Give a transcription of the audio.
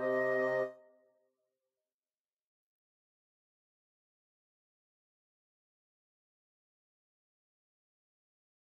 Bye.